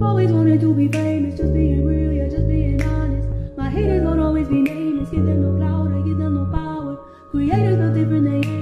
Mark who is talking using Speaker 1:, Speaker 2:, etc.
Speaker 1: Always wanted to be famous, just being real, yeah, just being honest. My haters don't always be nameless, give them no clout, I give them no power. Creators are different names.